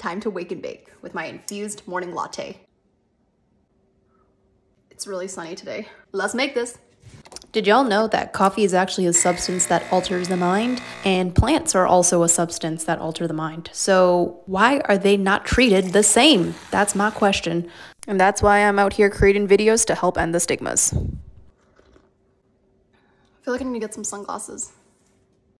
Time to wake and bake with my infused morning latte. It's really sunny today. Let's make this. Did y'all know that coffee is actually a substance that alters the mind? And plants are also a substance that alter the mind. So, why are they not treated the same? That's my question. And that's why I'm out here creating videos to help end the stigmas. I feel like I need to get some sunglasses.